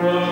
Amen.